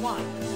one.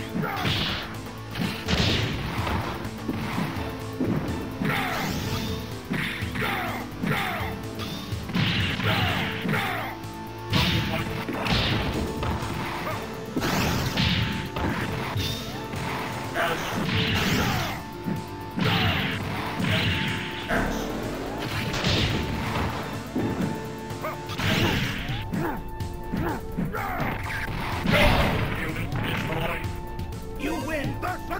You win! Back for